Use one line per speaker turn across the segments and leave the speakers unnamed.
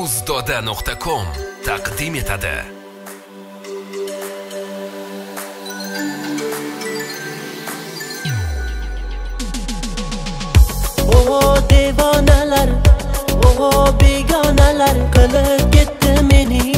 uzdoda nuqta taqdim etadi
O devonalar o begonalar qilib ketdi mening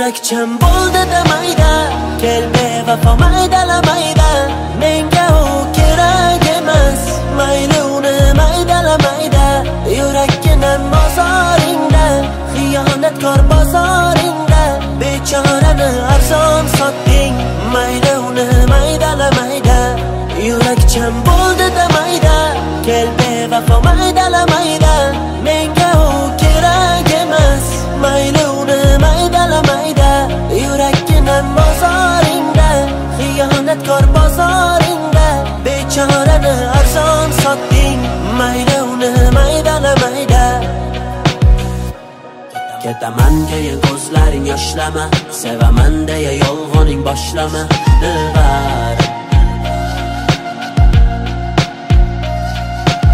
yurakcham bo'ldi mayda. Kel bevafo maydalamayda menga u kerak emas. Mayli uni maydalamayda yurakkinam bozoringda xiyonatkor bozoringda. Bechorani arzon sotding mayli uni maydalamayda yurakcham bo'ldi ketaman deya ko'zlaring yoshlama sevaman deya yolg'oning boshlama. Dilbar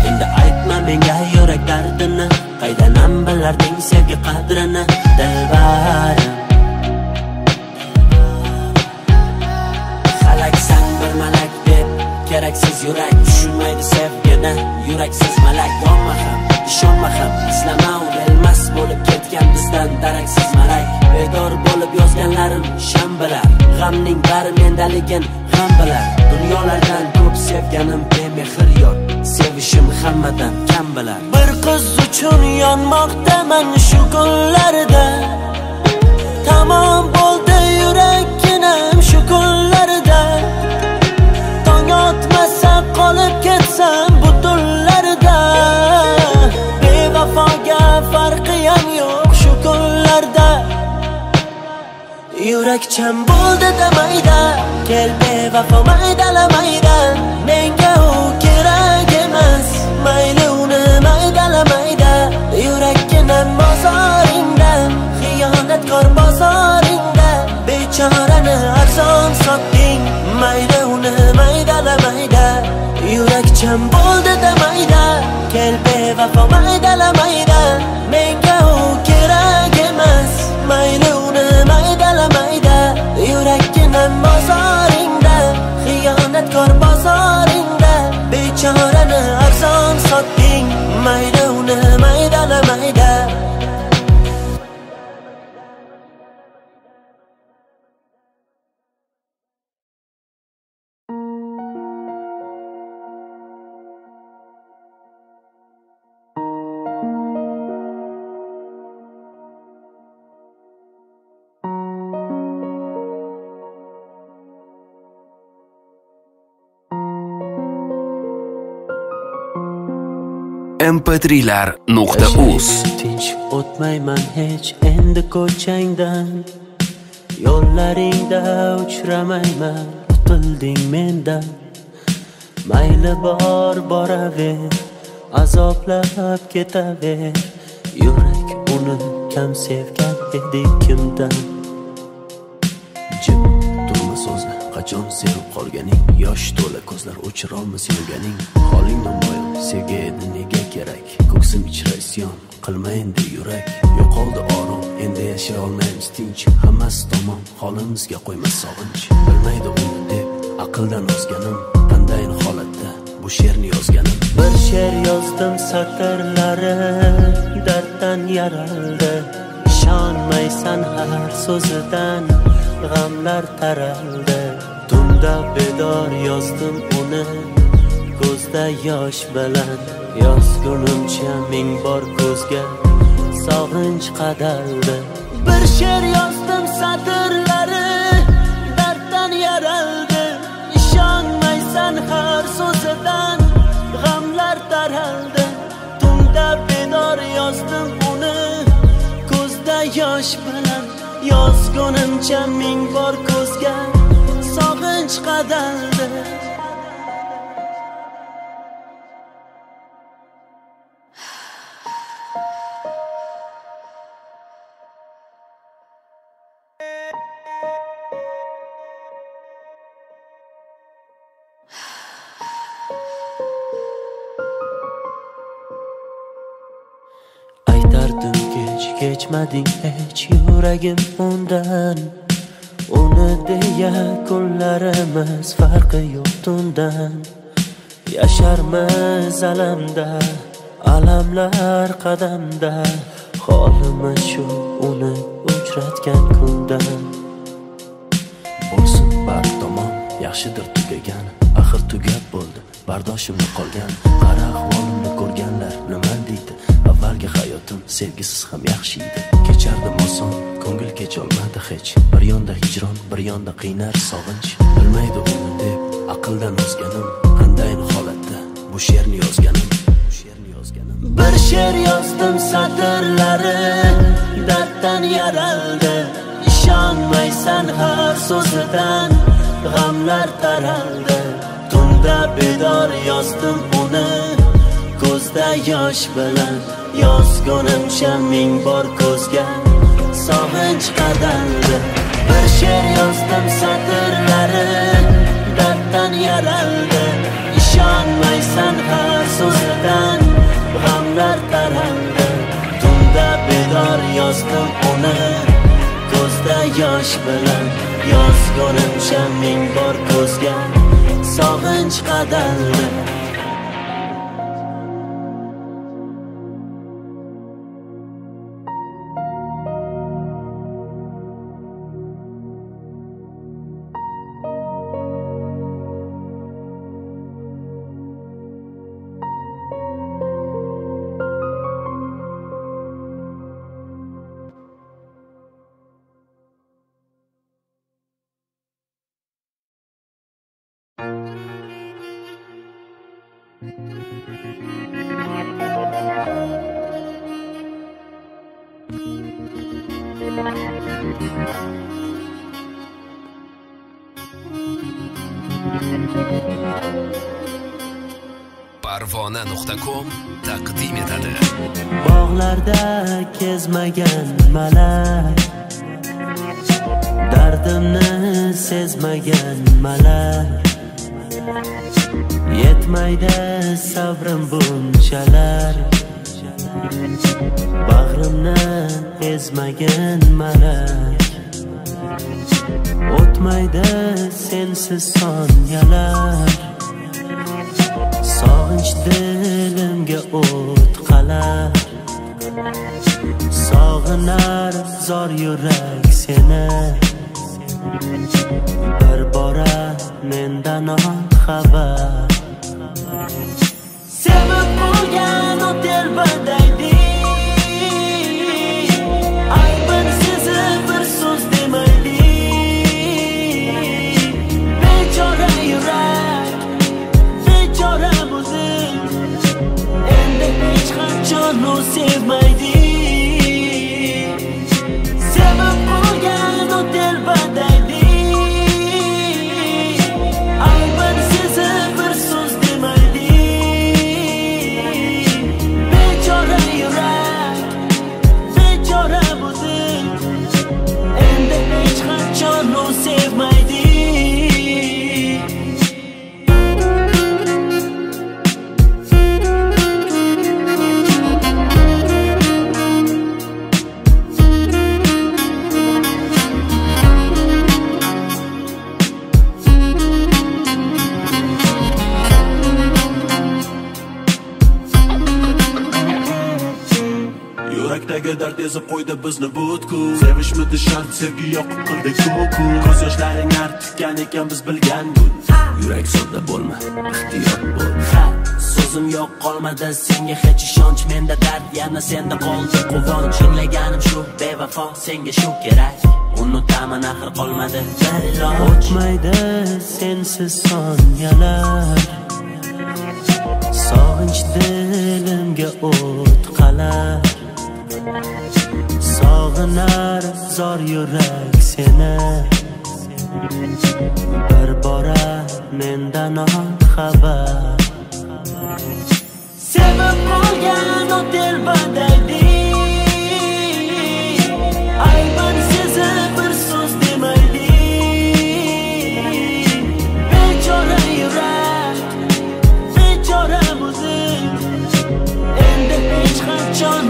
endi aytma menga yurak dardini qaydanam bilarding sevgi qadrini. Dilbarim halaksan bir malak deb keraksiz yurak tushunmaydi sevgini. Yuraksiz malak borma ham ishonma ham islama uni. Bo'lib ketgan bizdan daraksiz malak. Bedor bo'lib yozganlarim sham bilar. G'amning bari mendaligin g'am bilar. Dunyolardan ko'p sevganim bemehr yor sevishim hammadan kam bilar. Bir qiz uchun yonmoqdaman shu kunlarda. Tamom bo'ldi yurakkinam shu kunlarda. Tong otmasa qolib ketsam yurakcham bo'ldi mayda. Kel bevafo maydalamayda menga u kerak emas. Mayli uni maydalamayda yurakkinam bozoringda xiyonatkor bozoringda. Bechorani arzon sotding. Mayli uni maydalamayda yurakcham bo'ldi mayda. Kel bevafo maydalamayda
poetrylar.uz
tinch o'tmayman hech endi ko'changdan yo'llaringda uchramayman qutilding mendan mayli bor boraver azoblab ketaver yurak uni kam sevgan edi kimdan
jim turma so'zla qachon sevib qolganing yosh to'la ko'zlar o'chirolmas yurganing holing namoyon sevgi edi nega kerak. Ko'ksim ichra isyon qilma endi yurak. Yo'qoldi orom endi yashay olmaymiz tinch. Hammasi tamom holimizga qo'yma sog'inch. Bilmaydi uni deb aqldan ozganim qandayin holatda bu she'rni yozganim.
Bir she'r yozdim satrlari darddan yaraldi. Ishonmaysan har so'zidan g'amlar taraldi. Tunda bedor yozdim uni. Ko'zda yosh bilan yozgunimcha ming bor ko'zga sog'inch qadaldi. Bir she'r yozdim satrlari darddan yaraldi. Ishonmaysan har so'zidan g'amlar taraldi. Tunda bedor yozdim uni ko'zda yosh bilan yozgunimcha ming bor ko'zga sog'inch qadaldi. Kechmading hech yuragim undan. Uni deya kunlarimiz farqi yo'q tundan. Yasharmiz alamda alamlar qadamda. Holimiz shu uni uchratgan kundan.
Bo'lsin bari tomon yaxshidir tugagan. Axir tugab bo'ldi bardoshimni qolgan. Qara ahvolimni ko'rganlar nima deydi? Avvalgi hayotim sevgisiz ham yaxshi edi kechardim oson ko'ngil kecholmadi hech. Bir yonda hijron bir yonda qiynar sog'inch. Bilmaydi uni deb aqldan ozganim. Qandayin holatda bu she'rni yozganim? Bu she'rni yozganim.
Bir she'r yozdim satrlari darddan yaraldi. Ishonmaysan har so'zidan g'amlar taraldi. Tunda bedor yozdim uni. Ko'zda yosh bilan yozgunimcha ming bor ko'zga. Sog'inch qadaldi bir she'r yozdim satrlari darddan yaraldi. Ishonmaysan har so'zdan g'amlar taraldi. Tunda bedor yozdim uni ko'zda yosh bilan yozgunimcha ming bor ko'zga. Sog'inch qadaldi kezmagan malak. Dardimni sezmagan malak. Yetmaydi sabrim bunchalar. Bag'rimni ezmagan malak. O'tmaydi sensiz sonyalar sog'inar zor yurak seni. Bir bora mendan xabar. Sevib qolgan o telbadaydik aybin sezib bir so'z
yurakdagi dard qo'ydi bizni butku sevishmidi shart sevgi yoqib qildik ko'ku ko'z yoshlaring artgan ekan biz bilgan bu. Yurak sodda bo'lma ixtiyor bo'l.
So'zim yo'q qolmadi senga hech ishonch menda dard yana senda qoldi. Quvonch tinglaganim shu bevafo senga shu kerak. Unutaman axir qolmadi. Bir iloj o'tmaydi sensiz soniyalar sog'inch dilimga o't qalar. Sog'inar zor yurak seni. Bir bora mendan ol xabar. Sevib qolgan o telbadaydik aybin sezib bir so'z demaylik bechora yurak bechora o'zing endi hech qachon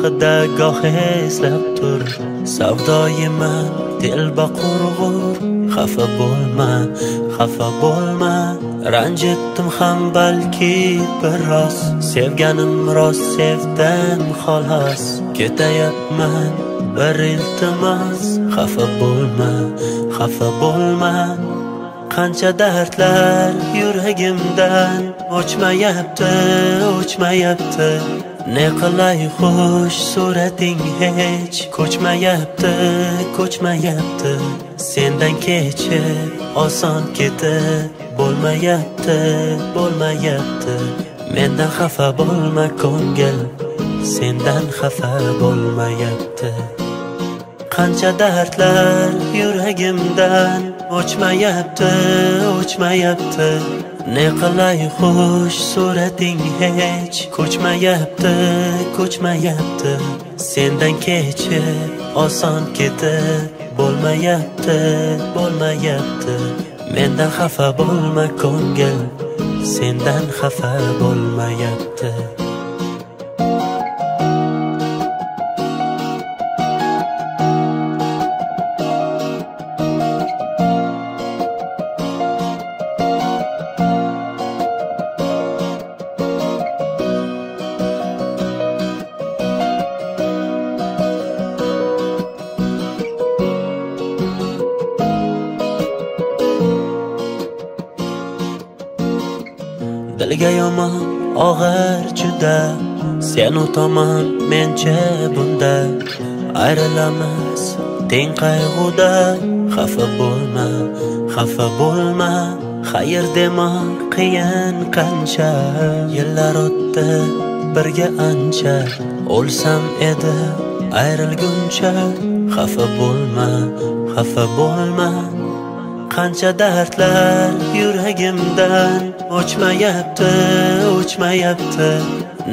goh gohida goh eslab tur. Savdoyiman telba qurg'ur. Xafa bo'lma xafa bo'lma. Ranjitdim ham balki biroz sevganim rost sevdim xolos. Ketayapman bir iltimos. Xafa bo'lma xafa bo'lma. Qancha dardlar yuragimdan o'chmayapti o'chmayapti. Ne qilay xush surating hech? Ko'chmayapti ko'chmayapti. Sendan kechib oson ketib bo'lmayapti bo'lmayapti. Mendan xafa bo'lma ko'ngil sendan xafa bo'lmayapti. Qancha dardlar yuragimdan o'chmayapti o'chmayapti. Ne qilay xush surating hech? Ko'chmayapti ko'chmayapti. Sendan kechib oson ketib bo'lmayapti bo'lmayapti. Mendan xafa bo'lma ko'ngil. Sendan xafa bo'lmayapti. Dilga yomon og'ir juda. Sen u tomon mencha bunda. Ayrilamiz teng qayg'uda. Xafa bo'lma xafa bo'lma. Xayr dema qiyin qancha. Yillar o'tdi birga ancha o'lsam edi. Ayrilguncha xafa bo'lma xafa bo'lma. Qancha dardlar yuragimdan o'chmayapti o'chmayapti.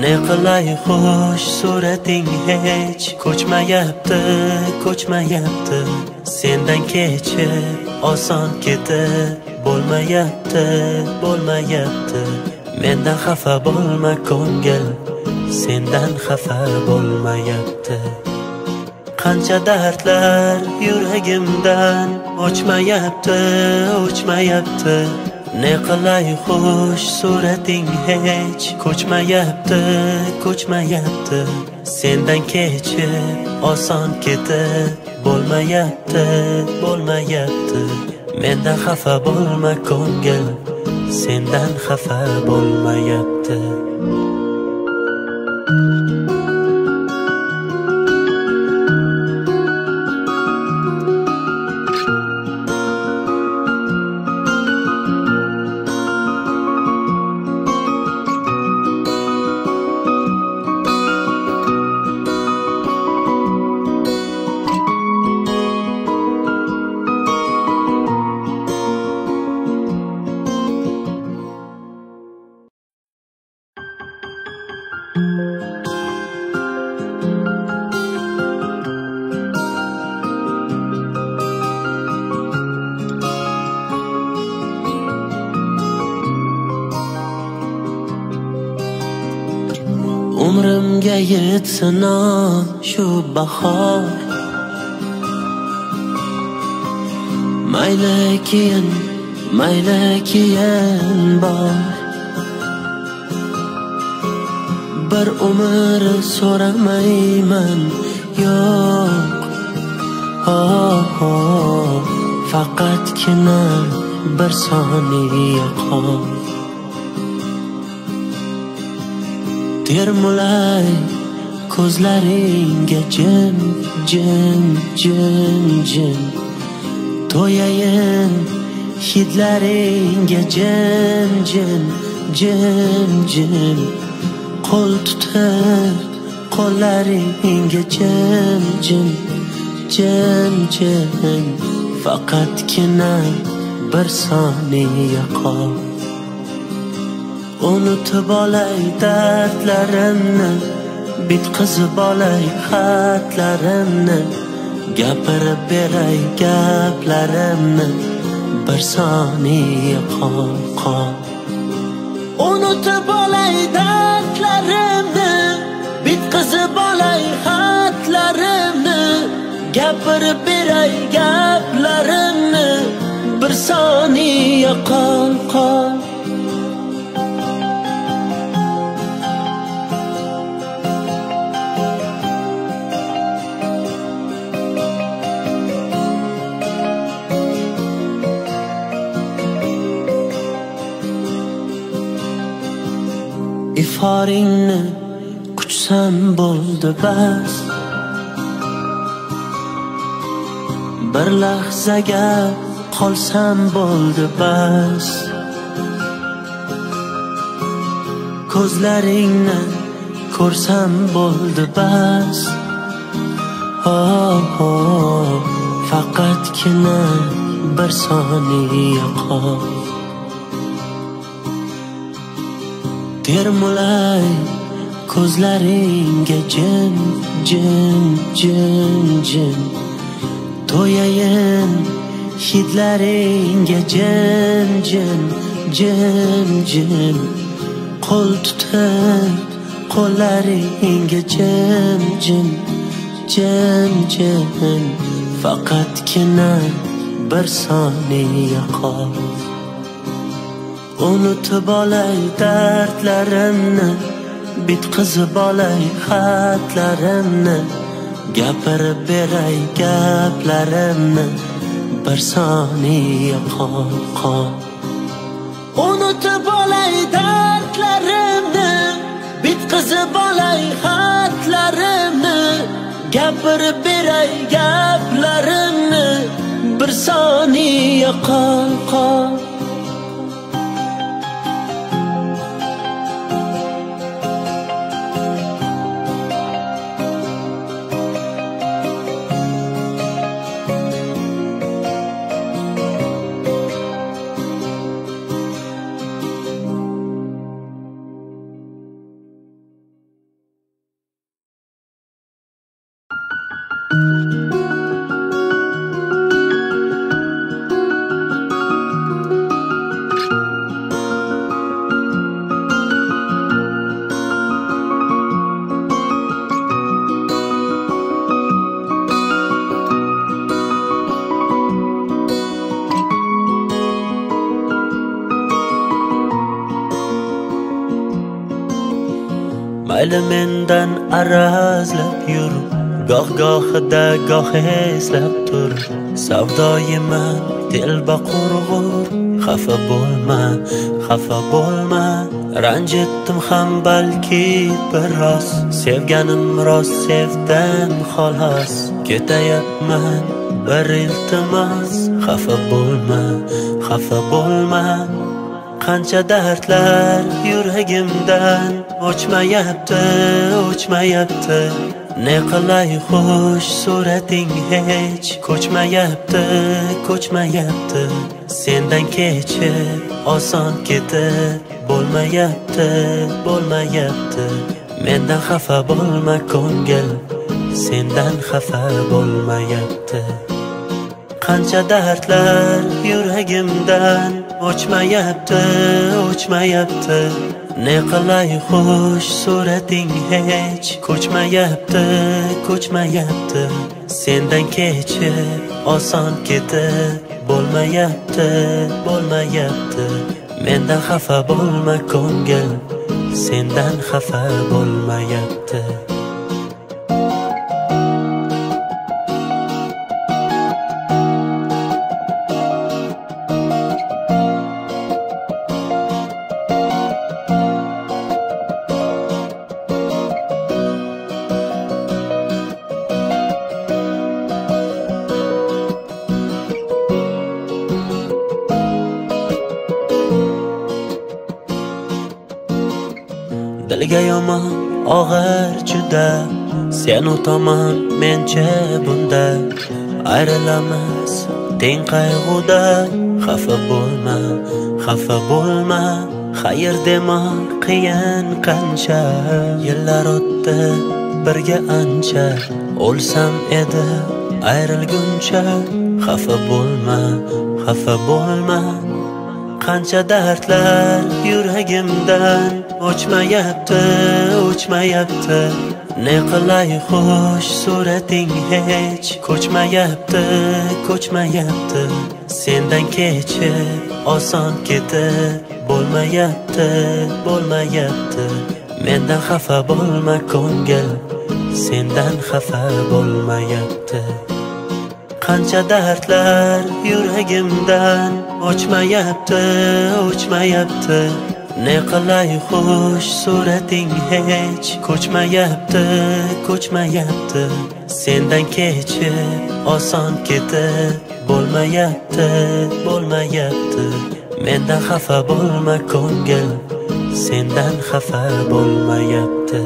Ne qilay xush surating hech? Ko'chmayapti ko'chmayapti. Sendan kechib oson ketib bo'lmayapti bo'lmayapti. Mendan xafa bo'lma ko'ngil sendan xafa bo'lmayapti. Qancha dardlar yuragimdan o'chmayapti o'chmayapti. Ne qilay xush surating hech? Ko'chmayapti ko'chmayapti. Sendan kechib oson ketib bo'lmayapti bo'lmayapti. Mendan xafa bo'lma ko'ngil sendan xafa bo'lmayapti. Yetsin shu bahor mayli keyin mayli keyin bor bir umr so'ramayman yo'q oh, oh, faqatgina bir soniya qol termulay ko'zlaringga jim jim jim jim. To'yayin hidlaringga jim jim jim jim. Qo'l tutib qo'llaringga jim jim jim jim. Faqatgina bir soniya qol. Unutib olay dardlarimni. Bitqizib olay xatlarimni gapirib beray gaplarimni bir soniya qol qol unutib olay dardlarimni bitqizib olay xatlarimni. Gapirib beray gaplarimni bir soniya qol qol iforingni quchsam bo'ldi bas. Bir lahzaga qolsam bo'ldi bas. Ko'zlaringni ko'rsam bo'ldi bas. Oh, oh, faqatgina bir soniya qol. Termulay ko'zlaringga jim jim jim jim to'yayin hidlaringga jim jim jim jim qo'l tutib qo'llaringga jim jim jim jim faqatgina bir soniya qol. Unutib olay dardlarimni bitqizib olay xatlarimni gapirib beray gaplarimni bir soniya qol qol unutib olay dardlarimni bitqizib olay xatlarimni gapirib beray gaplarimni bir soniya qol qol mayli mendan arazlab yur. Goh gohida goh eslab tur. Savdoyiman telba qurg'ur. Xafa bo'lma xafa bo'lma. Ranjitdim ham balki biroz sevganim rost sevdan xolos. Ketayapman bir iltimos. Xafa bo'lma xafa bo'lma. Qancha dardlar yuragimdan. O'chmayapti o'chmayapti. Ne qilay xush surating hech? Ko'chmayapti ko'chmayapti. Sendan kechib oson ketib bo'lmayapti bo'lmayapti. Mendan xafa bo'lma ko'ngil sendan xafa bo'lmayapti. Qancha dardlar yuragimdan o'chmayapti o'chmayapti. Ne qilay xush surating hech? Ko'chmayapti ko'chmayapti. Sendan kechib oson ketib bo'lmayapti bo'lmayapti. Mendan xafa bo'lma ko'ngil sendan xafa bo'lmayapti. Sen u tomon mencha bunda ayrilamiz. Teng qayg'uda xafa bo'lma xafa bo'lma. Xayr dema qiyin qancha? Yillar o'tdi birga ancha o'lsam edi. Ayrilguncha xafa bo'lma xafa bo'lma. Qancha dardlar yuragimdan o'chmayapti o'chmayapti. Ne qilay xo'sh surating hech? Ko'chmayapti ko'chmayapti. Sendan kechib oson ketib bo'lmayapti bo'lmayapti. Mendan xafa bo'lma ko'ngil sendan xafa bo'lmayapti. Qancha dardlar yuragimdan o'chmayapti o'chmayapti. Ne qilay xush surating hech ko'chmayapti ko'chmayapti. Sendan kechib oson ketib bo'lmayapti bo'lmayapti. Mendan xafa bo'lma ko'ngil sendan xafa bo'lmayapti.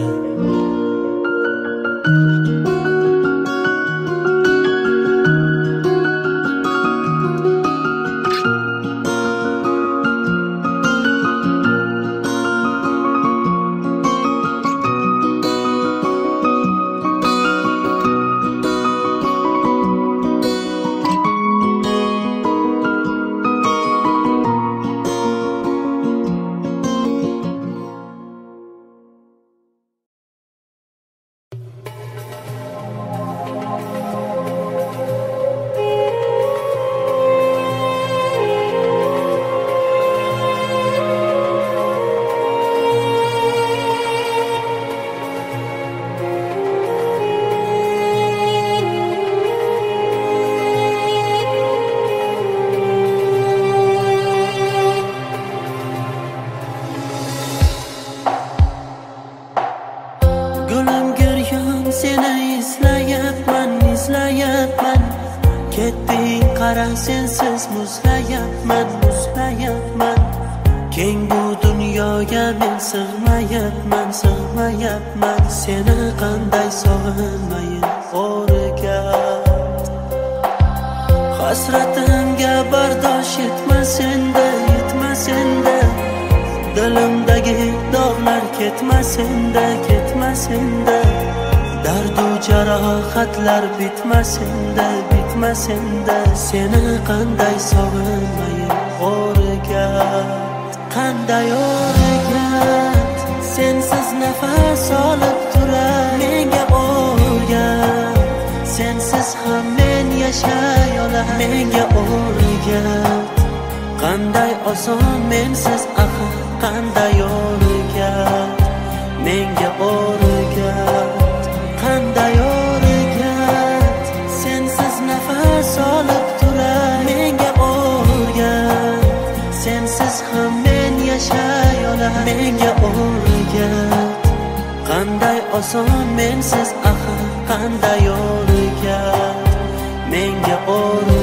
Sensiz muzlayapman muzlayapman keng bu dunyoga men sig'mayapman sig'mayapman seni qanday sog'inmayin o'riga hasratimga bardosh etmas endi yetmas endi dilimdagi dog'lar ketmas endi ketmas endi dardu jarohatlar bitmas endi yo'qmi senda seni qanday sog'inmayin o'rgat qanday o'rgat sensiz nafas olib turay menga o'rgat sensiz ham men yashay olaman menga o'rgat qanday oson mensiz axir qanday o'rgat menga o'rgat menga o'rgat qanday oson mensiz axir qanday o'rgat menga o'rgat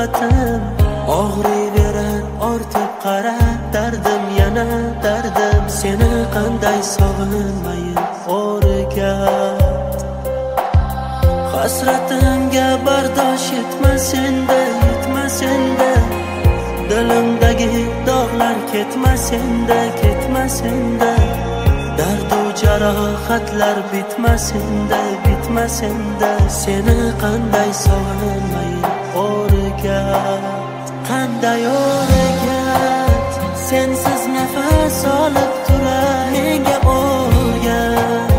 muhabbatim. Og'riyverar ortib qara. Dardim yana dardim seni qanday sog'inmayin o'rgat hasratimga bardosh etma senda yetma senda dilimdagi dog'lar ketmas senda ketmas senda dardu jarohatlar bitmas senda bitmas senda seni qanday sog'inmayin qanday o'ragat sensiz nafas olib turar menga o'rgat.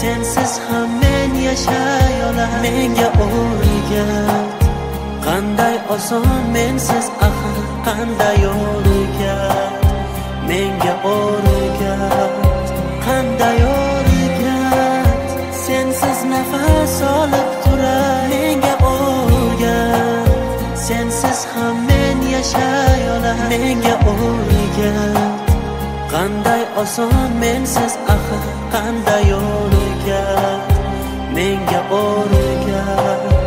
Sensiz ham men yashay olam menga o'rgat. Qanday oson mensiz axir qanday o'rgat. Menga o'rgat qanday o'rgat. Sensiz nafas olib turar menga o'rgat. sensiz ham men yashay olaman. Menga o'rniga qanday oson mensiz axir qanday yo'l ekan menga o'rgat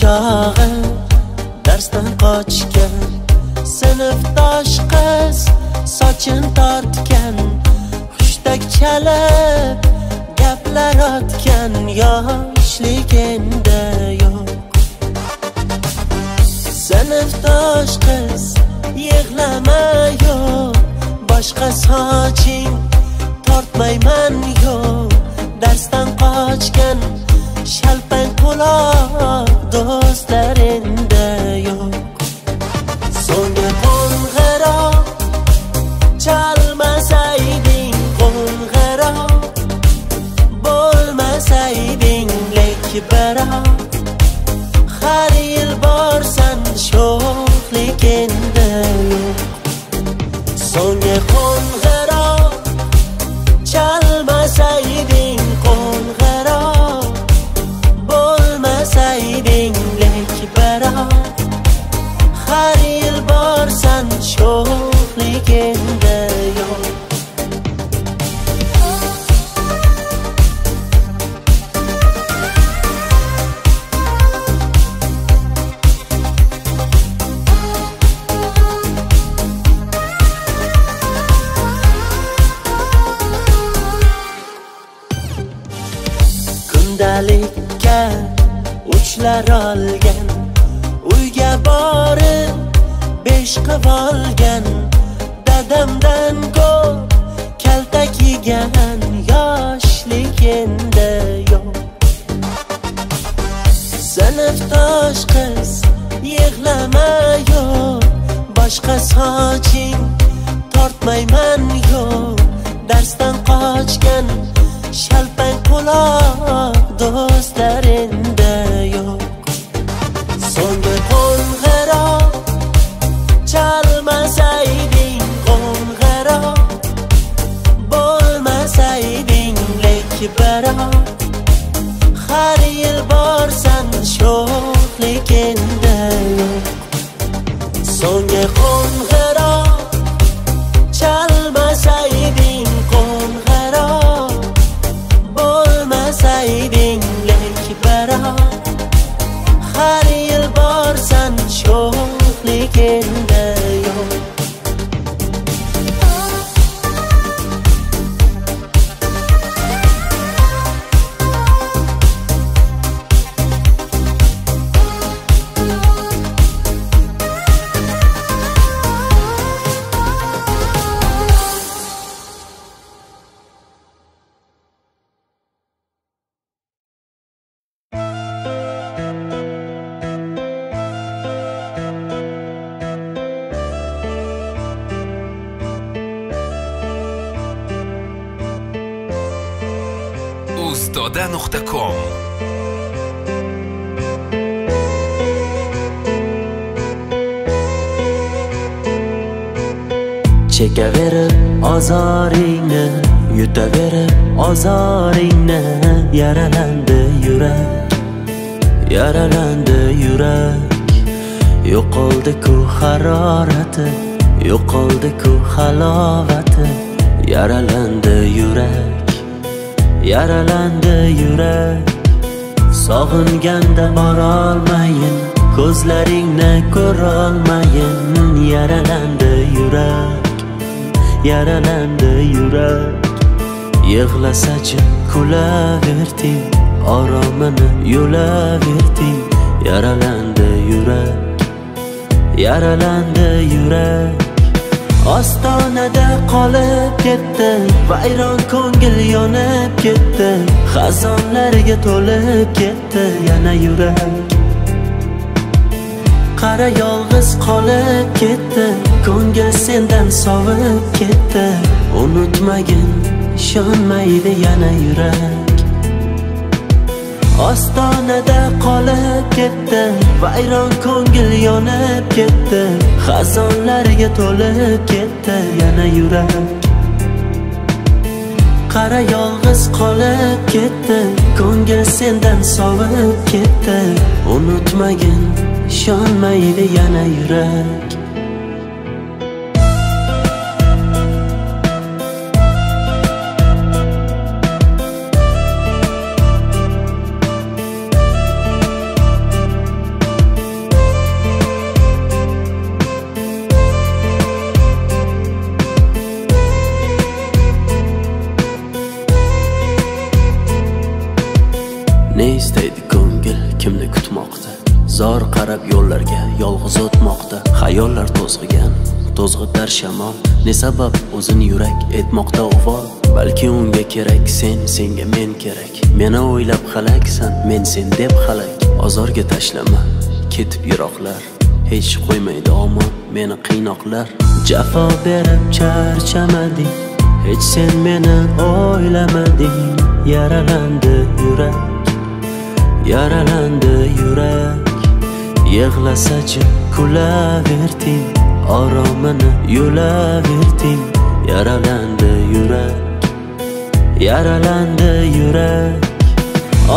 chog'i darsdan qochgan sinfdosh qiz sochin tortgan hushtak chalib gaplar otgan yoshlik endi yo'q. Sinfdosh qiz yig'lama yo'q. Boshqa soching tortmayman yo'q. Darsdan qochgan shalpang quloq dostların uchlar olgan uyga borib besh qilib olgan dadamdan ko'p kaltak yegan yoshlik endi yo'q. Sinfdosh qiz yig'lama yo'q. Boshqa soching tortmayman yo'q. Darsdan qochgan shalpang quloq yaralandi yurak. Sog'inganda borolmayin ko'zlaringni ko'rolmayin. Yaralandi yurak yaralandi yurak. Yig'lasachi kulaverding oromini yo'laverding yaralandi yurak yaralandi yurak. Ostonada qolib ketdi vayron ko'ngil yonib ketdi xazonlarga to'lib ketdi yana yurak. Qara yolg'iz qolib ketdi ko'ngil sendan sovib ketdi unutmagin ishonmaydi yana yurak. Ostonada qolib ketdi vayron ko'ngil yonib ketdi xazonlarga to'lib ketdi yana yurak. Qara yolg'iz qolib ketdi ko'ngil sendan sovib ketdi unutmagin ishonmaydi yana yurak.
Shamol ne sabab o'zini yurak etmoqda uvol balki unga kerak sen senga men kerak. Meni o'ylab halaksan men sen deb halak ozorga tashlama ketib yiroqlar. Hech qo'ymaydi omon meni qiynoqlar.
Jafo berib charchamading hech sen meni o'ylamading yaralandi yurak yaralandi yurak. Yig'lasachi kulaverding oromini yulaverding yaralandi yurak yaralandi yurak.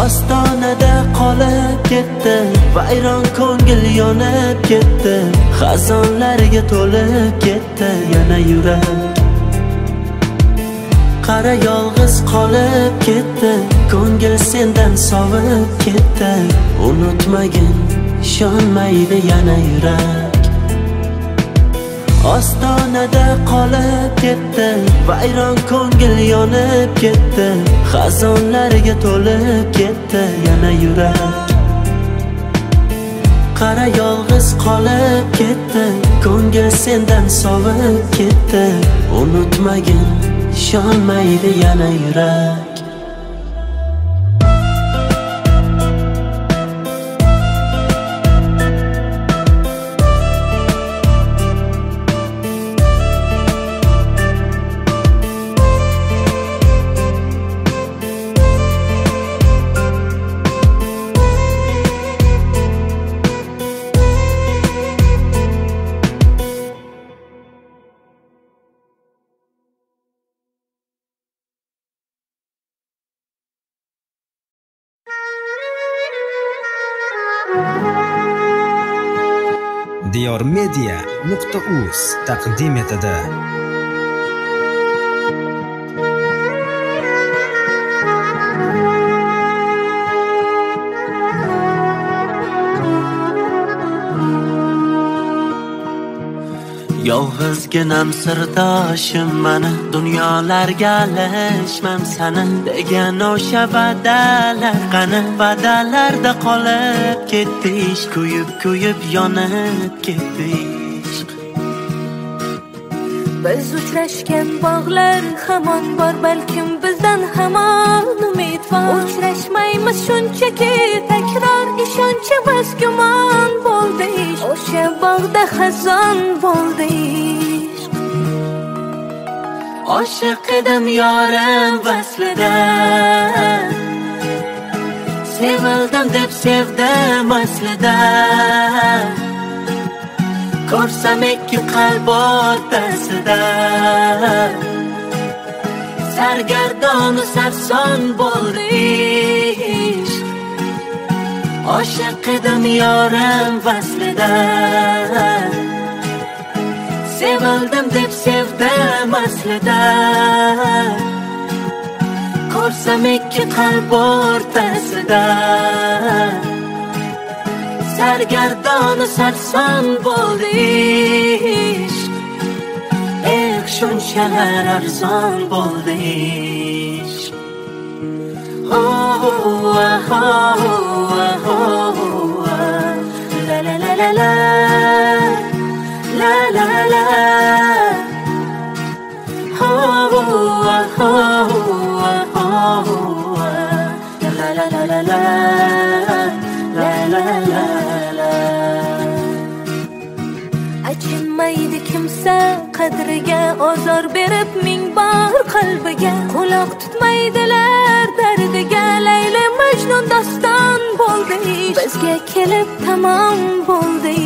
Ostonada qolib ketdi vayron ko'ngil yonib ketdi. Xazonlarga to'lib ketdi yana yurak. Qara yolg'iz qolib ketdi ko'ngil sendan sovib ketdi. Unutmagin ishonmaydi yana yurak. Ostonada qolib ketdi vayron ko'ngil yonib ketdi xazonlarga to'lib ketdi yana yurak. Qara yolg'iz qolib ketdi ko'ngil sendan sovib ketdi unutmagin ishonmaydi yana yurak.
Media nuqta uz taqdim etadi.
Yolg'izginam sirdoshim mani Dunyolarga alishmam sani Degan o'sha va'dalar qani Va'dalarda qolib ketdik Kuyib kuyib yonib ketdi.
Biz uchrashgan bog'lar hamon bor balkim bizdan hamon umid bor. Uchrashmaymiz shunchaki takror ishonchimiz gumon bo'ldi ish. O'sha bog'da xazon bo'ldi ishq
Oshiq edim yorim vaslida. Sevildim deb sevdim aslida. Ko'rsam ikki qalb o'rtasida Sargardonu sarson bo'ldi ishq Oshiq edim yorim vaslida Sevildim deb sevdim aslida Ko'rsam ikki qalb o'rtasida سرگردان و سرسان بودیش اخشون شهر ارزان بودیش لا لا لا لا لا لا لا La la la la la la la la la
achinmaydi kimsa qadriga ozor berib ming bor qalbiga. Quloq tutmaydilar dardiga layli majnun doston bo'ldi bizga kelib tamom bo'ldi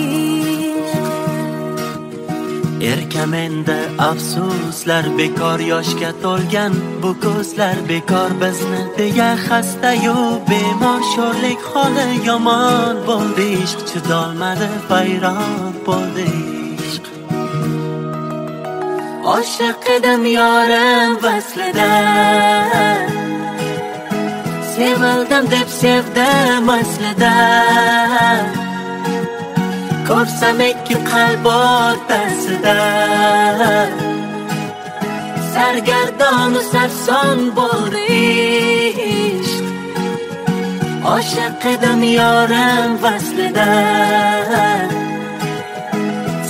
Erkamenda afsuslar bekor yoshga to'lgan bu ko'zlar bekor bizni deya xastayu bemor sho'rlik holi yomon bo'ldi ishq chidolmadi vayron bo'ldi ishq. Oshiq edim yorim vaslida Sevildim deb sevdim aslida. Ko'rsam ikki qalb o'rtasida Sargardonu sarson bo'ldi ishq oshiq edim yorim vaslida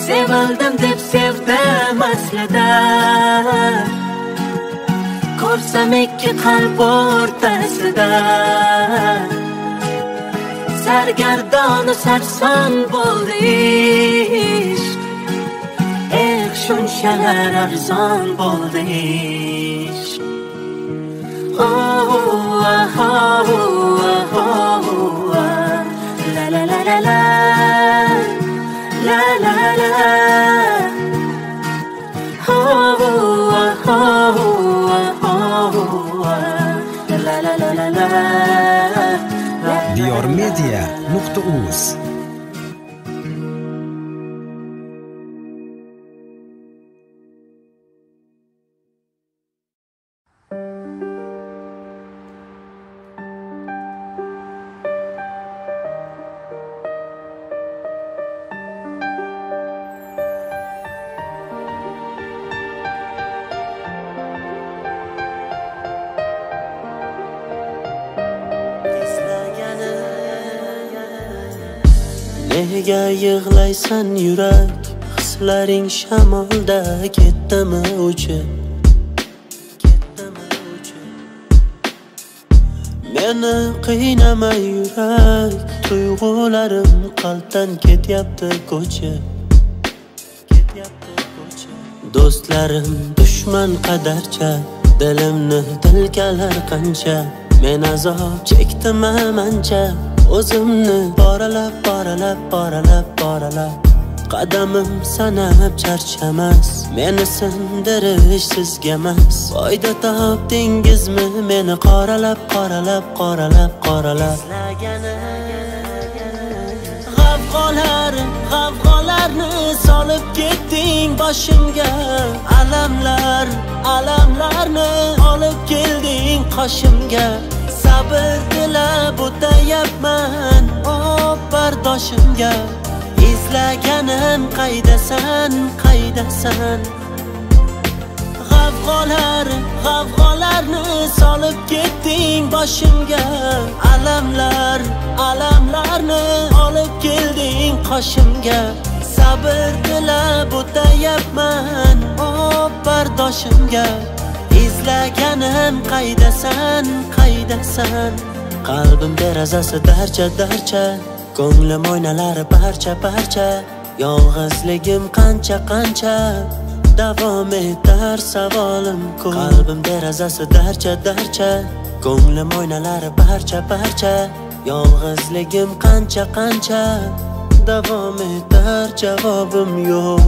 sevildim deb sevdim aslida ko'rsam ikki qalb o'rtasida sargardonu sarson bo'ldi ishq eh shunchalar arzon bo'ldi ishq oh, oh, oh, oh, oh, la la media.us yig'laysan yurak hislaring shamolda ketdimi uchib ketdimi uchib meni qiynamay yurak tuyg'ularim qalbdan ketyapti ko'chib ketyapti ko'chib do'stlarim dushman qadarcha dilimni tilkalar qancha? Men azob chekdim mancha? O'zimni boralab boralab boralab boralab qadamim sanab charchamas meni sindirish sizgamas. Foyda topdingizmi meni qoralab qoralab qoralab qoralab. G'avg'olar g'avg'olarni solib ketding boshimga. Alamlar alamlarni olib kelding qoshimga. Sabr tilab o'tayapman. O bardoshimga izlaganim qaydasan qaydasan? G'avg'olar g'avg'olarni solib ketding boshimga. Alamlar alamlarni olib kelding qoshimga. Sabr tilab o'tayapman. O bardoshimga. Izlaganim qaydasan qaydasan. Qalbim derazasi darcha darcha ko'nglim oynalari parcha parcha yolg'izligim qancha qancha davom etar savolim ko'p qalbim derazasi darcha darcha ko'nglim oynalari parcha parcha yolg'izligim qancha qancha davom etar javobim yo'q.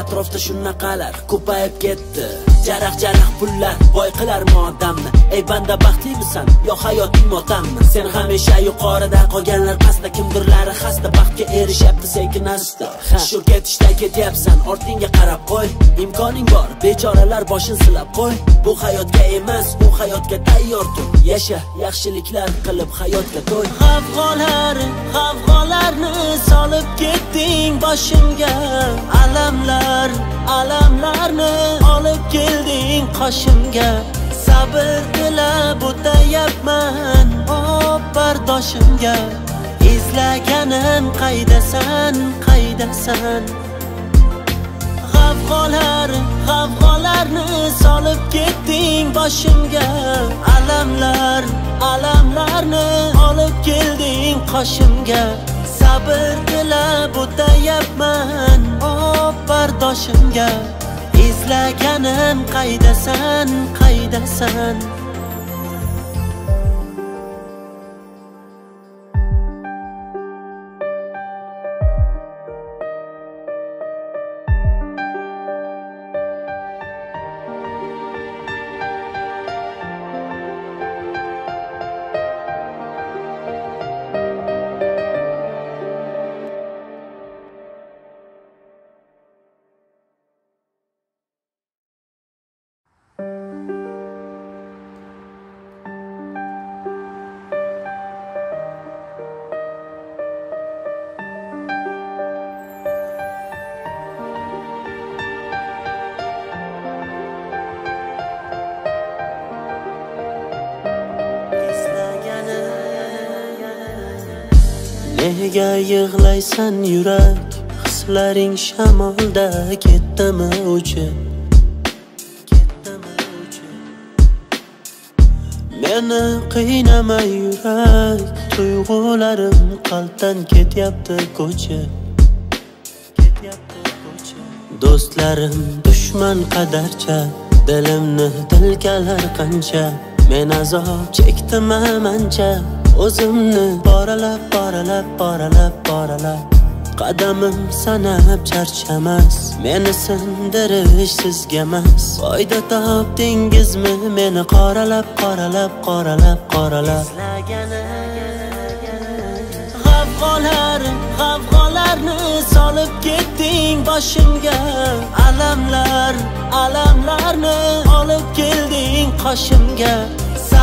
Atrofda shunaqalar ko'payib ketdi. Jaraq jaraq pullar boy qilarmi odamni ey banda baxtlimisan? Yo hayoting motammi sen hamisha yuqorida qolganlar pastda kimdirlari xasta baxtga erishyapti sekin asta. Shu ketishda ketyapsan ortingga qarab qo'y. Imkoning bor bechoralar boshin silab qo'y. Bu hayotga emas u hayotga tayyor tur yasha yaxshiliklar qilib hayotga to'y. G'avg'olar g'avg'olarni solib ketding boshimga alamlar alamlarni olib kelding qoshimga. Sabr tilab o'tayapman o bardoshimga. Izlaganim qaydasan qaydasan? G'avg'olar g'avg'olarni solib ketding boshimga. Alamlar alamlarni olib kelding qoshimga. Sabr tilab o'tayapman o bardoshimga. Izlaganim qaydasan qaydasan. Nega yig'laysan yurak? Hislaring shamolda ketdimi uchib ketdimi meni qiynama yurak tuyg'ularim qalbdan ketyapti ko'chib ketyapti do'stlarim dushman qadarcha dilimni tilkalar qancha. Men azob chekdim amancha o'zimni boralab boralab boralab boralab qadamim sanab charchamas meni sindirish sizgamas foyda topdingizmi meni qoralab qoralab qoralab qoralab. G'avg'olar g'avg'olarni solib ketding boshimga. Alamlar alamlarni olib kelding qoshimga.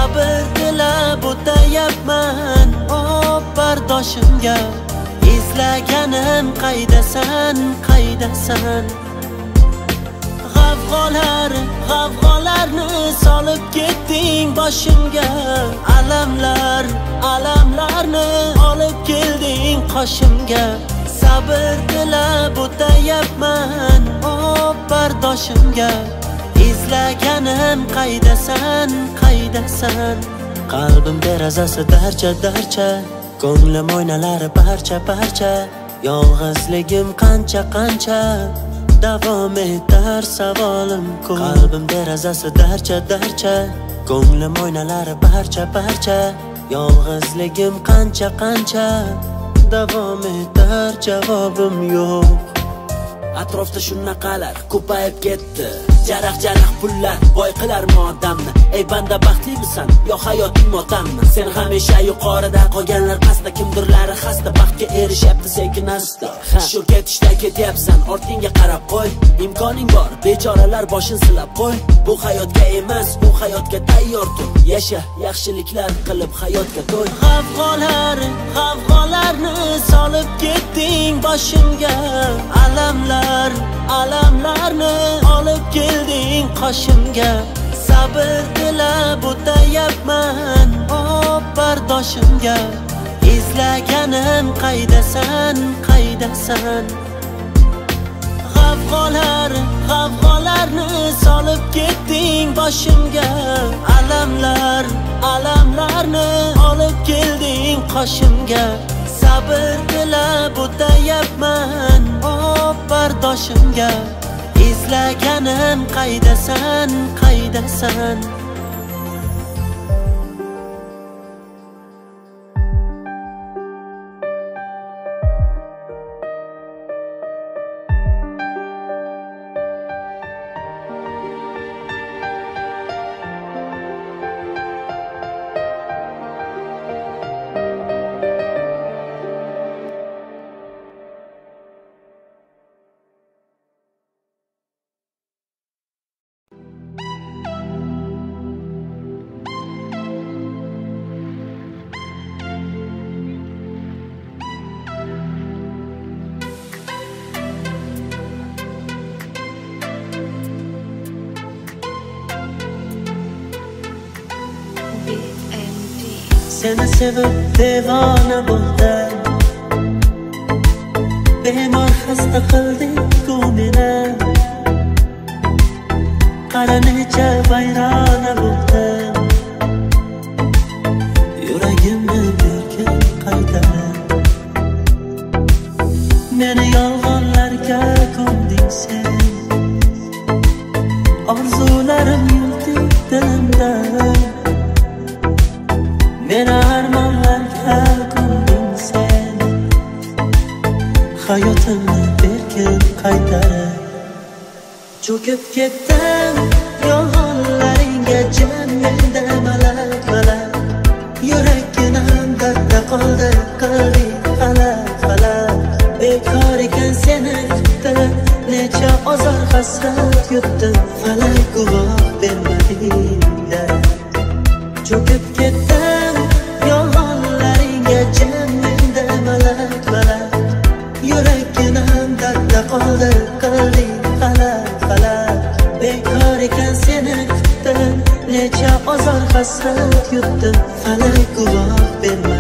Sabr tilab o'tayapman hop bardoshimga izlaganim qaydasan qaydasan? G'avg'olar g'avg'olarni solib ketding boshimga. Alamlar alamlarni olib kelding qoshimga. Sabr tilab o'tayapman hop bardoshimga izlaganim qaydasan qaydasan. Qalbim derazasi darcha darcha. Ko'nglim oynalari parcha parcha yolg'izligim qancha qancha. Davom etar savolim ko'p qalbim derazasi darcha darcha. Ko'nglim oynalari parcha parcha yolg'izligim qancha qancha. Davom etar javobim yo'q.
Atrofda shunaqalar ko'payib ketdi. Jaraq jaraq pullar boy qilarmi odamni ey banda baxtlimisan yo hayoting motammi? Sen hamisha yuqorida qolganlar pastda kimdirlari xasta baxtga erishyapti sekin asta. Shu ketishda ketyapsan ortingga qarab qo'y. Imkoning bor bechoralar boshin silab qo'y. Bu hayotga emas u hayotga tayyor tur yasha yaxshiliklar qilib hayotga to'y.
G'avg'olar g'avg'olarni solib ketding boshimga. Alamlar alamlarni olib kelding qoshimga. Sabr tilab o'tayapman hop oh, bardoshimga. Izlaganim qaydasan qaydasan? G'avg'olar g'avg'olarni solib ketding boshimga. Alamlar alamlarni olib kelding qoshimga. Sabr tilab o'tayapman. Hop bardoshimga izlaganim qaydasan qaydasan. Seni sevib devona bo'ldim bemor xasta qilding-ku meni qara necha vayrona cho'kib ketdim. Yolg'onlaringga jim menda malak malak. Yuraginam dardda qoldi qilding falak falak. Bekor ekan seni kutdim necha ozor hasrat yutdim. Falak guvoh bermadingda cho'kib ketdim. Necha ozor hasrat yutdim falak guvoh berma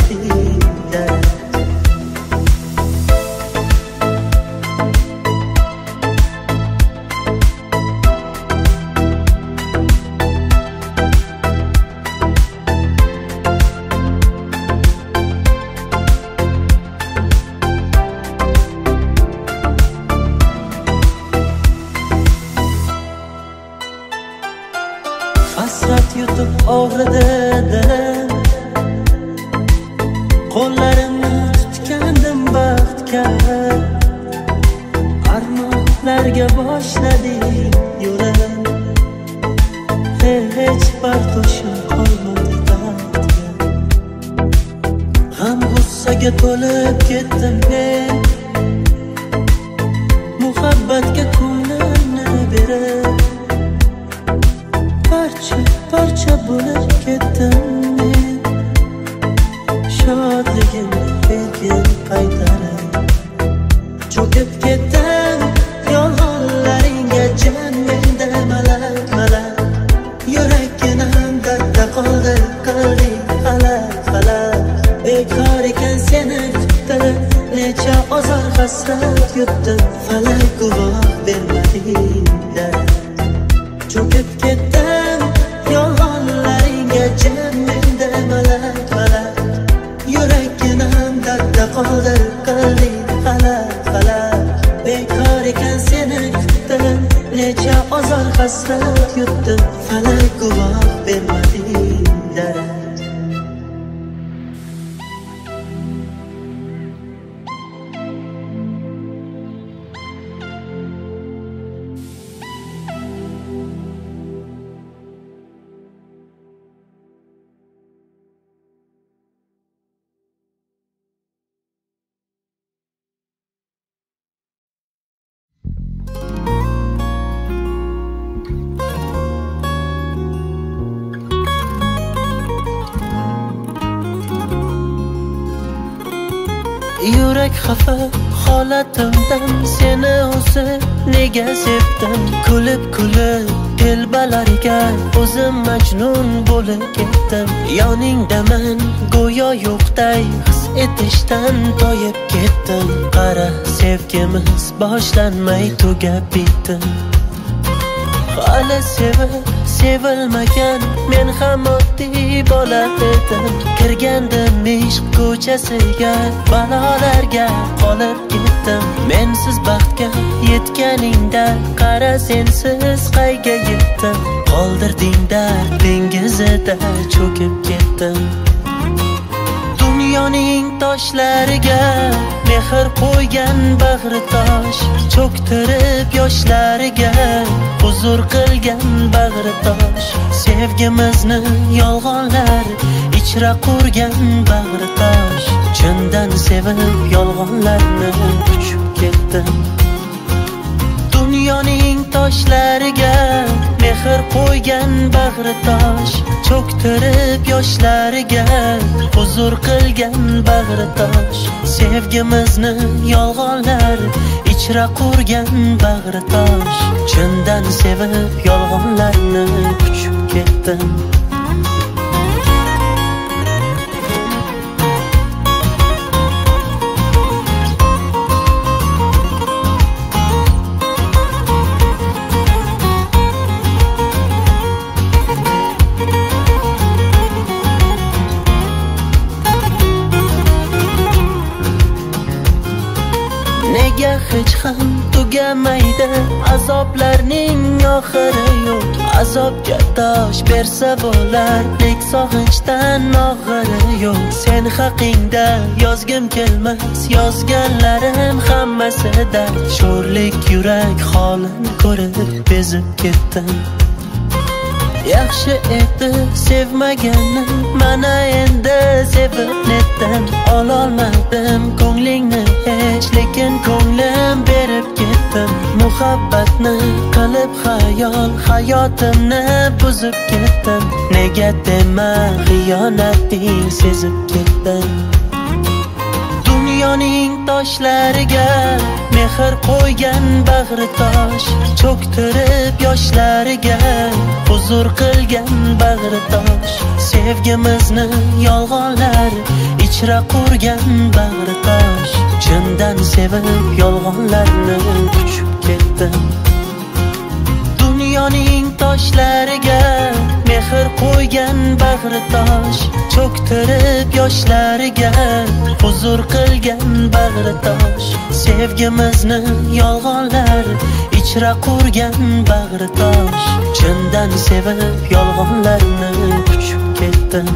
ketdim. Yoningdaman go'yo yo'qday his etishdan toyib ketdim. Qara sevgimiz boshlanmay tugab bitdi hali sevib sevilmagan men ham oddiy bola edim kirgandim ishq ko'chasiga balolarga qolib ketdim. Mensiz baxtga yetganingda qara sensiz qayga yetdim? Qoldirding dard dengizida cho'kib ketdim. Dunyoning toshlariga mehr qo'ygan bag'ri tosh cho'ktirib yoshlariga huzur qilgan bag'ri tosh. Sevgimizni yolg'onlar ichra qurgan bag'ri tosh. Chindan sevib yolg'onlarni uchib ketdim. Dunyoning toshlariga mehr qo'ygan bag'ri tosh cho'ktirib yoshlariga huzur qilgan bag'ri tosh. Sevgimizni yolg'onlar ichra qurgan bag'ri tosh. Chindan sevib yolg'onlarni quchib ketdim. Hech ham tugamaydi. Azoblarning oxiri yo'q. Azobga tosh bersa bo'lar. Lek sog'inchdan og'iri yo'q. Sen haqingda yozgim kelmas. Yozganlarim hammasida. Sho'rlik yurak holin ko'rib bezib ketdim. Yaxshi edi sevmaganim mana endi sevib netdan ololmadim ko'nglingni hech lekin ko'nglim berib ketdim. Muhabbatni qilib xayol hayotimni buzib ketdim. Nega dema xiyonating sezib ketdim dunyoning toshlariga mehr qo'ygan bag'ri tosh cho'ktirib yoshlariga huzur qilgan bag'ri tosh sevgimizni yolg'onlar ichra qurgan bag'ri tosh chindan sevib yolg'onlarni quchib ketdim. Dunyoning toshlariga mehr qo'ygan bag'ri tosh cho'ktirib yoshlariga huzur qilgan bag'ri tosh. Sevgimizni yolg'onlar ichra qurgan bag'ri tosh. Chindan sevib yolg'onlarni uchib ketdim.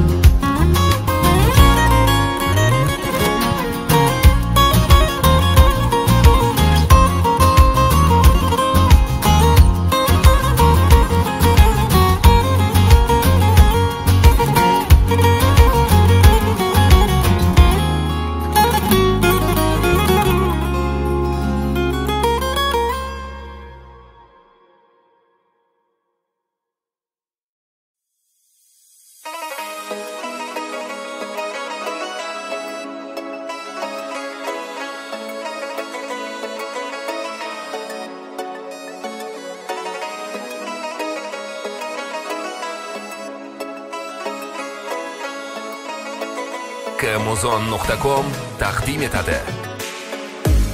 kmuzon.com taqdim etadi.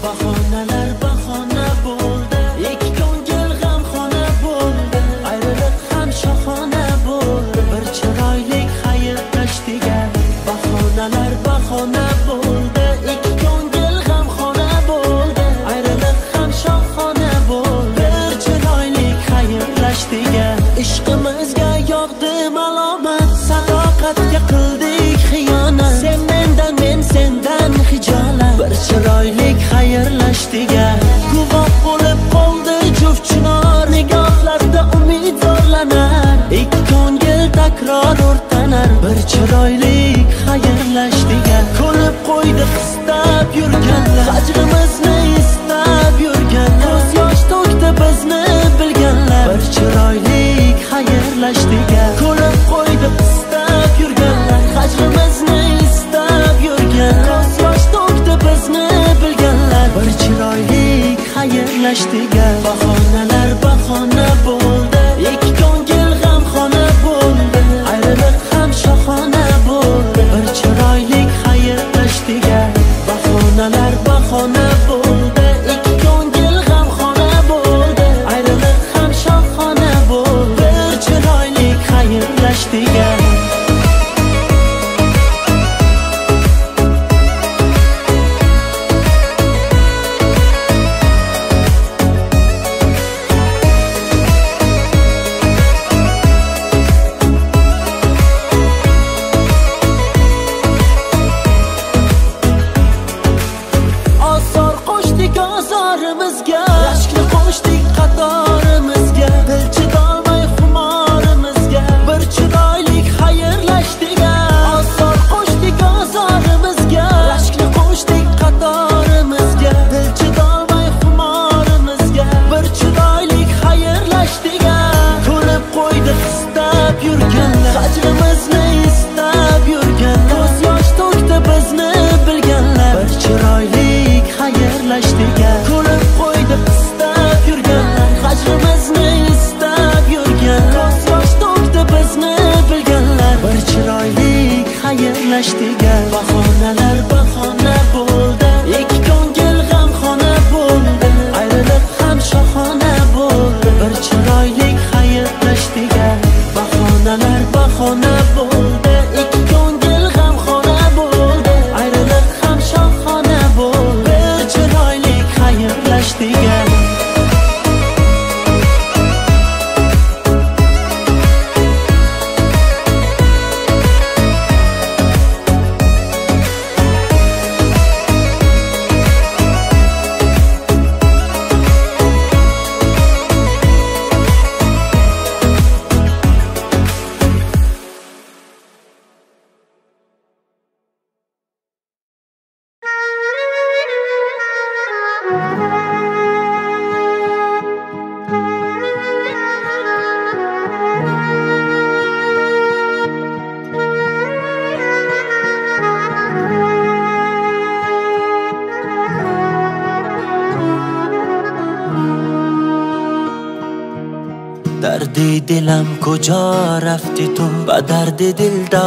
Bahonalar bahona bo'ldi. Ikki ko'ngil g'amxona bo'ldi. Ayriliq ham shohona bo'ldi. Bir chiroylik degan. bahonalar bahona bo'ldi. Ikki ko'ngil g'amxona bo'ldi. Ayriliq ham shohona bo'ldi. Bir chiroylik degan. ishqimizga yog'di malomat sadoqatga qildik baxtiga guvoh bo'lib qoldi juft chinor. Nigohlarda umid zorlanar. Ikki ko'ngil takror o'rtanar. Bir chiroylik xayrlashdiga ko'rib qo'ydi qistab yurganlar. Hajrimizni istab yurganlar? Ko'z yosh to'kdi bizni bilganlar. Bir chiroylik xayrlashdiga bahonalar bahona bo'ldi. Ikki ko'ngil g'amxona bo'ldi. Ayriliq ham shohona bo'ldi. Bir chiroylik xayrlashdiga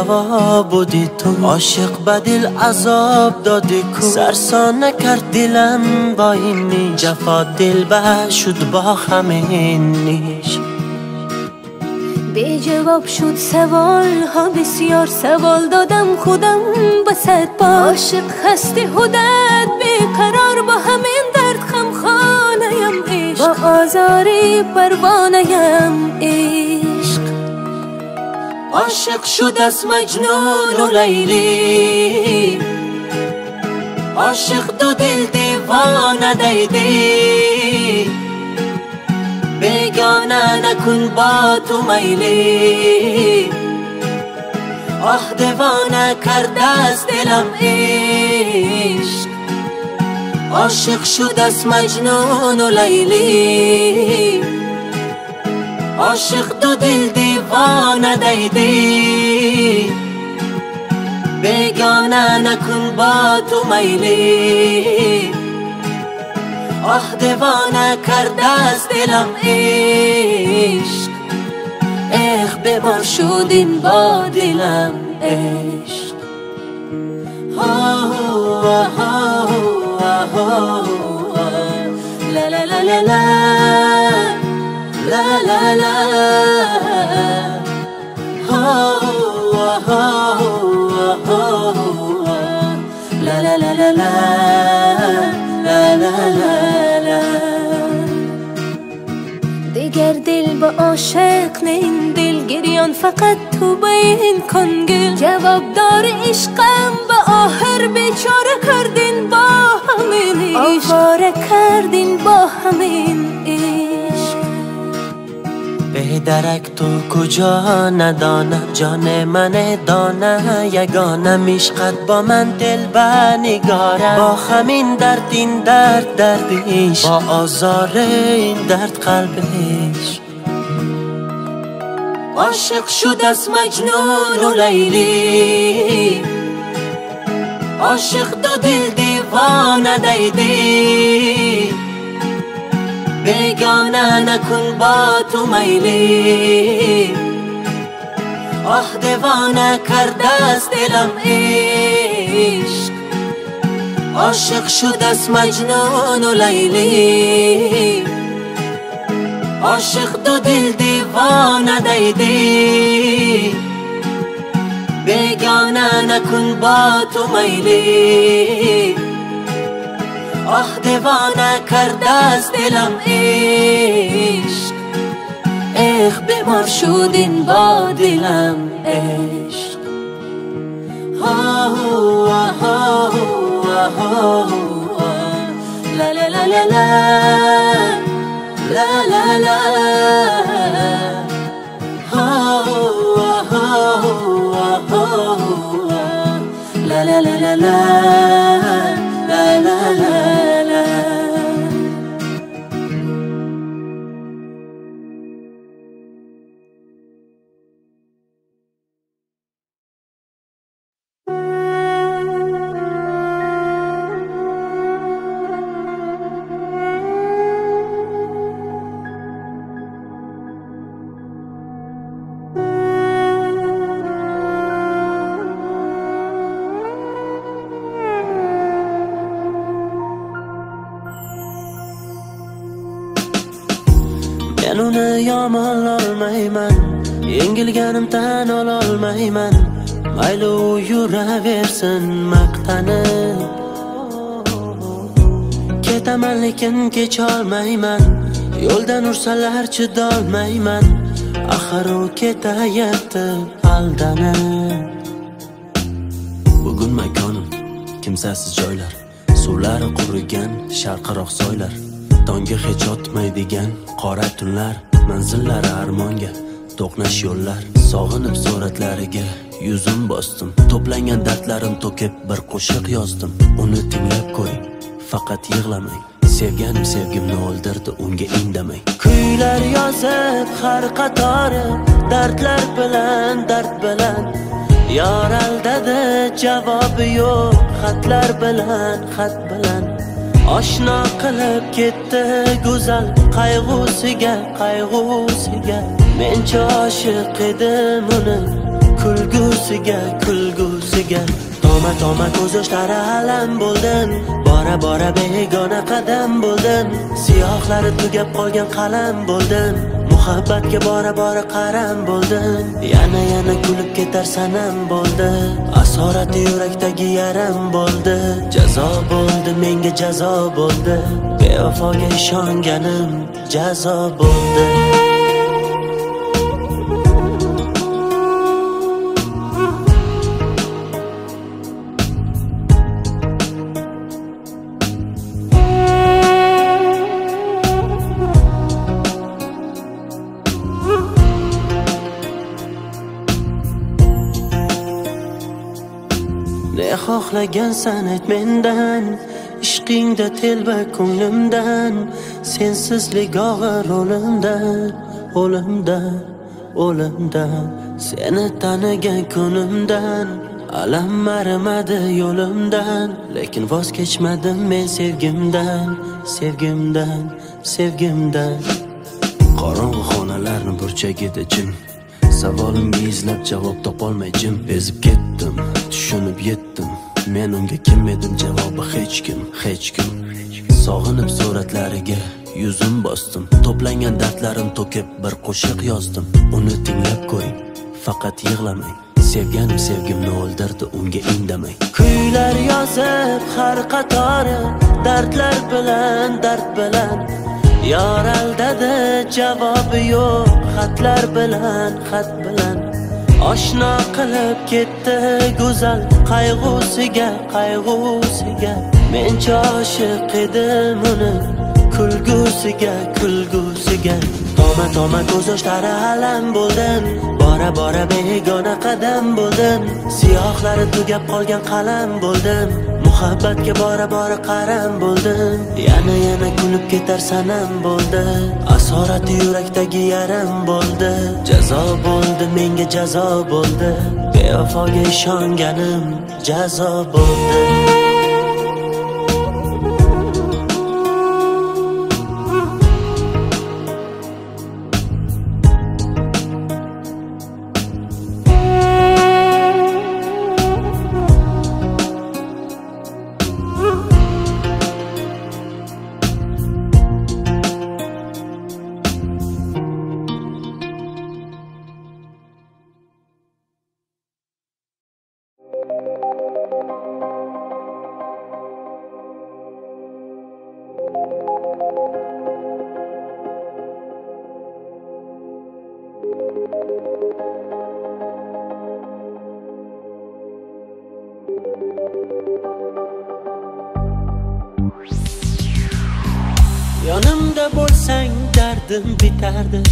دوا بودی تو. عاشق به دل عذاب دادی کو. سرسان نکرد دلم با این نیش. جفا دل شد با همین نیش.
به جواب شد سوال ها بسیار سوال دادم خودم به صد بار. عاشق خسته هدت بیقرار با همین درد خم خانهیم عشق. با آزاری پروانهیم عشق.
عاشق شد از مجنون و لیلی. عاشق دو دل دیوانه دیدی بگانه نکن با تو میلی. آه دیوانه کرده از دلم عشق. عاشق شد از مجنون و لیلی. عاشق دو دل دیوانه دیدی. بگانه نکن با تو میلی. آه دیوانه کرده از دلم عشق. اخ ببار شد این با دلم عشق. لا لا لا لا لا. لا لا لا ها ها لا لا لا لا لا لا لا لا
دیگر دل با عاشق نه این دل گریان فقط تو بین کن گل جواب دار عشقم به آخر بیچاره کردین با همین عشق آواره کردین با همین عشق
به درک تو کجا ندانه جان من دانه یگانه میشقد با من دل نگاره با همین درد این درد دردیش با آزار این درد قلبش. عاشق شد از مجنون و لیلی. عاشق دو دل دیوانه دیدی. بگانه نکن با تو میلی. آه دیوانه کرده از دلم عشق. عاشق شد از مجنون و لیلی. عاشق دو دل دیوانه دیدی. بگانه نکن با تو میلی. آه دیوانه کرده از دلم عشق. اخ بیمار شد این با دلم عشق. ها ها ها ها لا لا لا لا لا. لا لا ها ها ها ها لا لا لا لا. لا لا لا. Yengilganim tan ololmayman. Mayli u yuraversin maqtanib. Ketaman lekin kecholmayman. Yo'ldan ursalar chidolmayman. Axir u ketayapti aldanib. Bugun makonim kimsasiz joylar. Suvlari qurigan sharqiroq soylar. Tongga hech otmaydigan qora tunlar Manzillari armonga. To'qnash yo'llar Sog'inib suratlariga yuzim bosdim. To'plangan dardlarim to'kib bir qo'shiq yozdim. Uni tinglab ko'ring, faqat yig'lamang. Sevganim sevgimni o'ldirdi, unga indamang. Kuylar yozib har qatori Dardlar bilan, dard bilan. Yor aldadi javobi yo'q Xatlar bilan, xat bilan. Oshno qilib ketdi go'zal qayg'usiga qayg'usiga. Men oshiq edim uni kulgusiga kulgusiga. Toma toma ko'z yoshlari alam bo'ldim. Bora bora begona qadam bo'ldim. Siyohlari tugab qolgan qalam bo'ldim. Muhabbatga bora bora qaram bo'ldim yana yana kulib ketar sanam bo'ldi. Asorati yurakdagi yaram bo'ldi. Jazo bo'ldi menga jazo bo'ldi. Bevafoga ishonganim jazo bo'ldi. Xohlagansan ayt mendan ishqingda telba ko'nglimdan sensizlik og'ir o'limdan o'limdan o'limdan seni tanigan kunimdan alam marimadi yo'limdan lekin voz kechmadim men sevgimdan sevgimdan sevgimdan. Qorong'u xonalarni burchagida jim savolimga izlab javob topolmay jim bezib ketdim tushunib yetdim. Men unga kim edim? Javobi hech kim hech kim. Sog'inib suratlariga yuzim bosdim. To'plangan dardlarim to'kib bir qo'shiq yozdim. Uni tinglab ko'ring faqat yig'lamang. Sevganim sevgimni o'ldirdi unga indamang. Kuylar yozib har qatori dardlar bilan dard bilan. Yor aldadi javobi yo'q xatlar bilan xat bilan. Oshno qilib ketdi go'zal qayg'usiga qayg'usiga. Men choshiq edim uni kulgusiga kulgusiga. Toma toma ko'z yoshlari alam bo'ldim bora bora begona qadam bo'ldim. Siyohlari tugab qolgan qalam bo'ldim. Muhabbatga bora bora qaram bo'ldim. Yana yana kulib ketar sanam bo'ldi. Asorati yurakdagi yaram bo'ldi. Jazo bo'ldi menga jazo bo'ldi. Bevafoga ishonganim jazo bo'ldi. Umrim bitardi.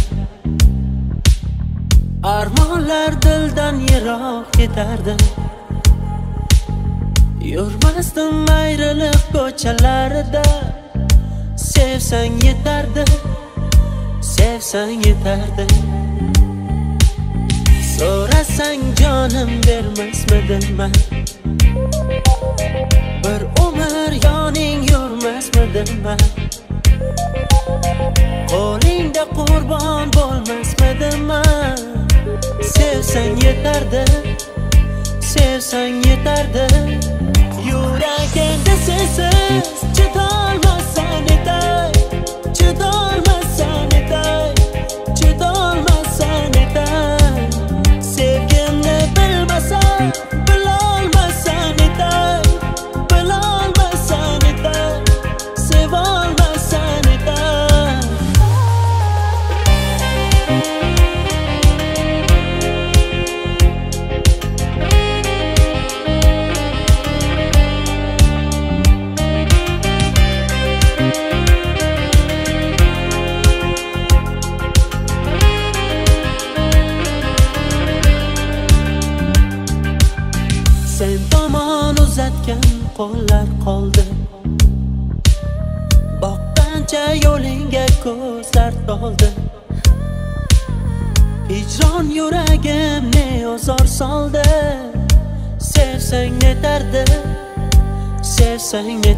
Armonlar dildan yiroq ketardi. Yurmasdim ayriliq ko'chalarida sevsang yetardi sevsang yetardi. So'rasang jonim bermasmidim bir umr yoning yurmasmidim qo'lingda qurbon bo'lmasmidim sevsang yetardi sevsang yetardi yuragimda sensiz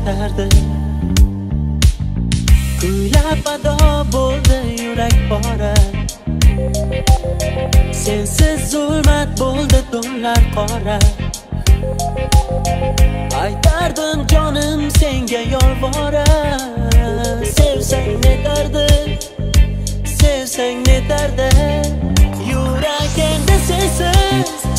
sevsang yetardi kuylab ado bo'ldi yurak pora. Sensiz zulmat bo'ldi tunlar qora. Aytardim jonim senga yolvora. Sevsang netardi sevsang netardi yuragimda sensiz.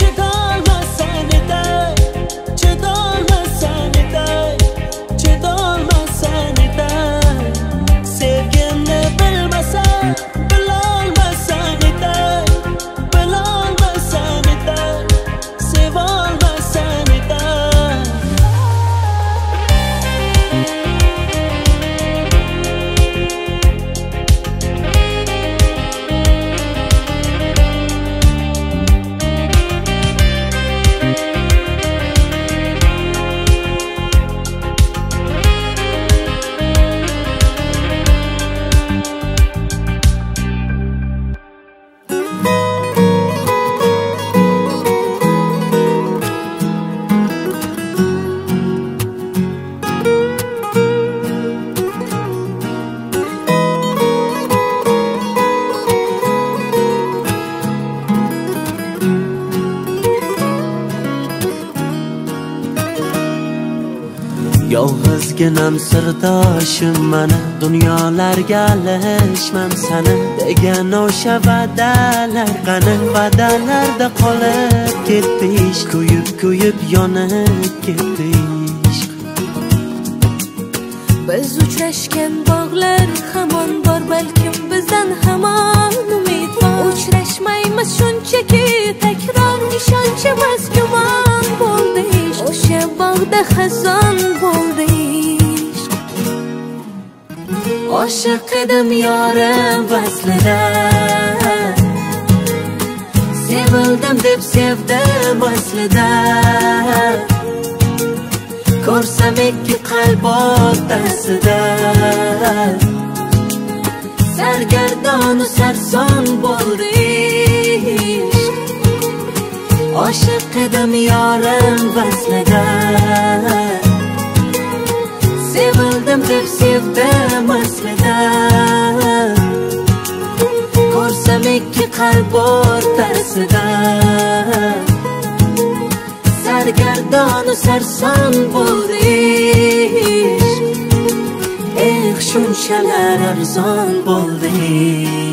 Yolg'izginam sirdoshim mana dunyolarga alishmam sani. Degan o'sha va'dalar qani va'dalarda qolib ketdi ish kuyib kuyib yonib ketdi ishq
biz uchrashgan bog'lar hamon bor balkim bizdan hamon umid bor. Uchrashmaymiz shunchaki takror ishonchimiz gumon bo'ldi o'sha bog'da xazon bo'ldi oshiq edim yorim vaslida sevildim deb sevdim aslida ko'rsam ikki qalb o'rtasida sargardonu sarson bo'ldi oshiq edim yorim vaslida sevildim deb sevdim aslida ko'rsam ikki qalb o'rtasida sargardonu sarson bo'ldi eh shunchalar arzon bo'ldi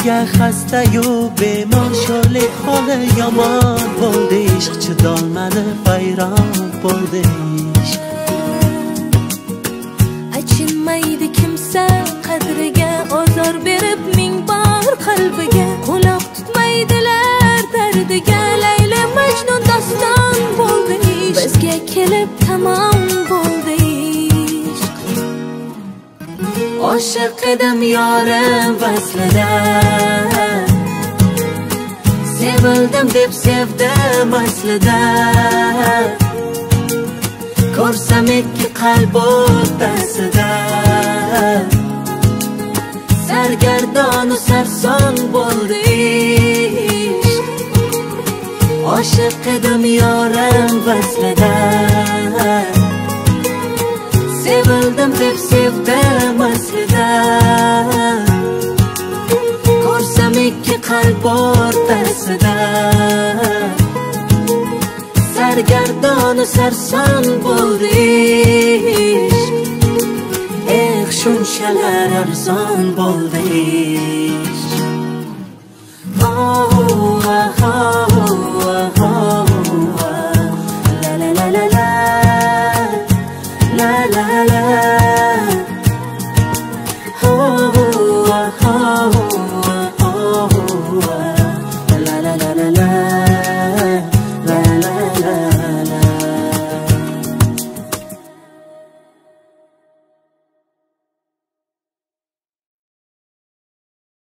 bizni deya xastayu bemor